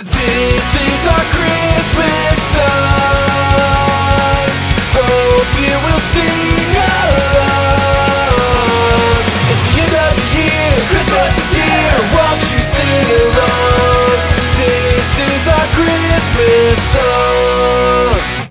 This